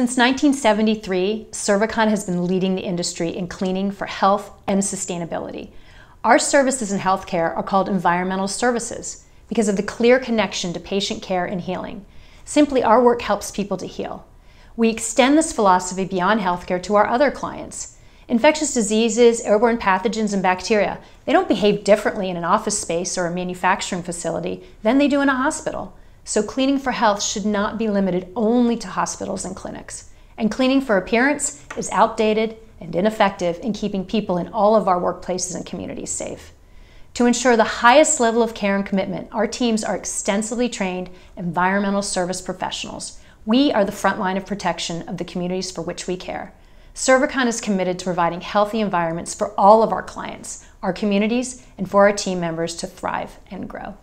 Since 1973, Servicon has been leading the industry in cleaning for health and sustainability. Our services in healthcare are called environmental services because of the clear connection to patient care and healing. Simply, our work helps people to heal. We extend this philosophy beyond healthcare to our other clients. Infectious diseases, airborne pathogens, and bacteria, they don't behave differently in an office space or a manufacturing facility than they do in a hospital. So cleaning for health should not be limited only to hospitals and clinics. And cleaning for appearance is outdated and ineffective in keeping people in all of our workplaces and communities safe. To ensure the highest level of care and commitment, our teams are extensively trained environmental service professionals. We are the front line of protection of the communities for which we care. Servicon is committed to providing healthy environments for all of our clients, our communities, and for our team members to thrive and grow.